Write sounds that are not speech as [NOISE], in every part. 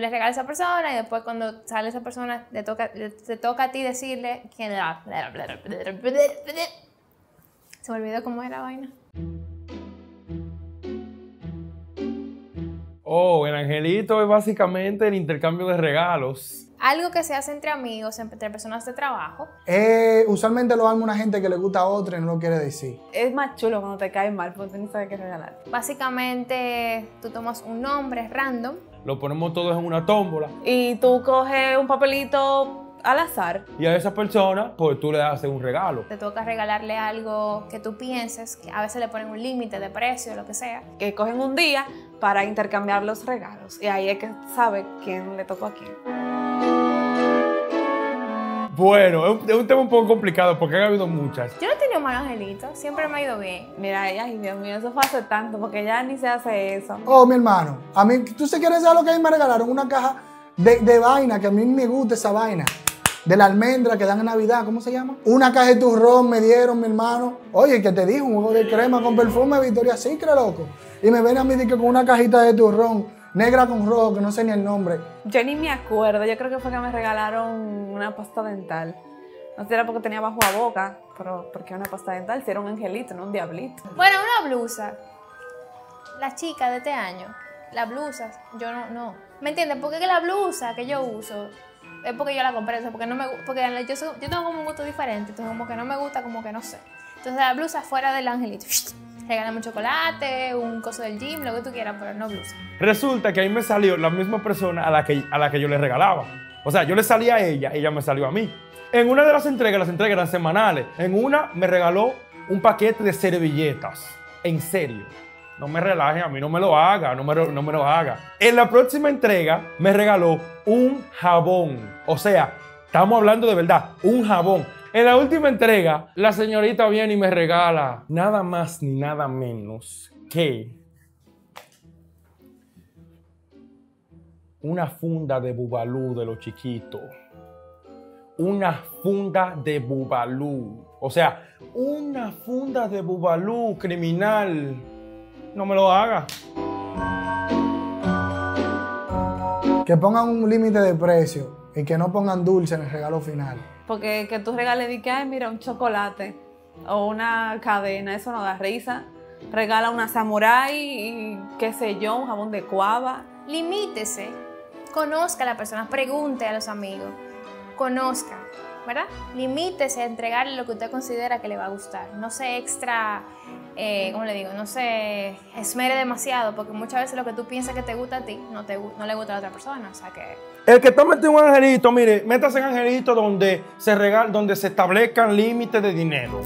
le regalas a esa persona y después cuando sale esa persona le toca, te toca a ti decirle quién era. Se me olvidó cómo era la vaina. Oh, el angelito es básicamente el intercambio de regalos. Algo que se hace entre amigos, entre personas de trabajo. Eh, usualmente lo arma una gente que le gusta a otra y no lo quiere decir. Es más chulo cuando te cae mal porque tú ni sabes qué regalar. Básicamente, tú tomas un nombre random Lo ponemos todos en una tómbola Y tú coges un papelito al azar. y a esa persona, pues tú le haces un regalo. te toca regalarle algo que tú pienses, que a veces le ponen un límite de precio, lo que sea. que cogen un día para intercambiar los regalos. Y ahí es que sabe quién le tocó a quién. Bueno, es un, es un tema un poco complicado porque han habido muchas. Yo no he tenido mal angelito, siempre me ha ido bien. Mira, ay Dios mío, eso fue hace tanto, porque ya ni se hace eso. Oh, mi hermano, a mí, ¿tú se quieres saber lo que a mí me regalaron? Una caja de, de vaina, que a mí me gusta esa vaina. De la almendra que dan en Navidad, ¿cómo se llama? Una caja de turrón me dieron, mi hermano. Oye, que te dijo, un juego de crema con perfume Victoria Secret, loco. Y me ven a mí que con una cajita de turrón, negra con rojo, que no sé ni el nombre. Yo ni me acuerdo, yo creo que fue que me regalaron una pasta dental. No sé si era porque tenía bajo a boca, pero porque una pasta dental, si era un angelito, no un diablito. Bueno, una blusa. Las chicas de este año, las blusas, yo no, no. ¿Me entiendes? Porque que la blusa que yo uso es porque yo la compré, o sea, porque no me porque yo, soy- yo tengo como un gusto diferente, entonces como que no me gusta, como que no sé. Entonces la blusa fuera del angelito. Regálame un chocolate, un coso del gym, lo que tú quieras, pero no blusa. Resulta que ahí me salió la misma persona a la que, a la que yo le regalaba. O sea, yo le salía a ella, ella me salió a mí. En una de las entregas, las entregas eran semanales. En una me regaló un paquete de servilletas. En serio. No me relaje, a mí no me lo haga, no me, no me lo haga. En la próxima entrega me regaló un jabón. O sea, estamos hablando de verdad, un jabón. En la última entrega, la señorita viene y me regala nada más ni nada menos que una funda de bubalú de los chiquitos. Una funda de bubalú. O sea, una funda de bubalú criminal. No me lo haga. Que pongan un límite de precio y que no pongan dulce en el regalo final. Porque que tú regales di que, ay, mira, un chocolate o una cadena, eso no da risa. Regala una samurai y qué sé yo, un jabón de cuava. Limítese, conozca a la persona, pregunte a los amigos, conozca, ¿verdad? Limítese a entregarle lo que usted considera que le va a gustar. No se extra, eh, ¿cómo le digo? No se esmere demasiado, porque muchas veces lo que tú piensas que te gusta a ti no, te, no le gusta a la otra persona. O sea que El que está metido en un angelito, mire, métase en angelito donde se regal, donde se establezcan límites de dinero.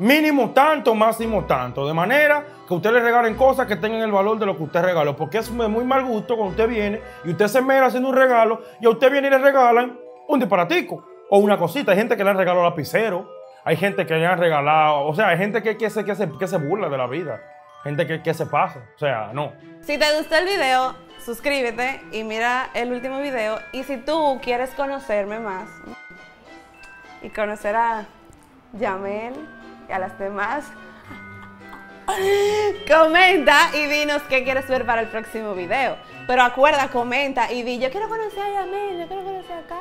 Mínimo tanto, máximo tanto. De manera que usted le regalen cosas que tengan el valor de lo que usted regaló. Porque es muy mal gusto cuando usted viene y usted se mera haciendo un regalo y a usted viene y le regalan un disparatico o una cosita. Hay gente que le han regalado lapicero. Hay gente que le regalado. O sea, hay gente que, que, se, que, se, que se burla de la vida. Gente que, que se pasa. O sea, no. Si te gustó el video, suscríbete y mira el último video. Y si tú quieres conocerme más y conocer a Yamel y a las demás, [LAUGHS] comenta y dinos qué quieres ver para el próximo video. Pero acuerda, comenta y di, yo quiero conocer a Yamel, yo quiero conocer a Carlos.